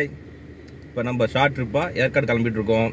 இப்போ நம்ம ஷார்ட் ட்ரிப்பாக ஏற்காடு கிளம்பிட்டு இருக்கோம்.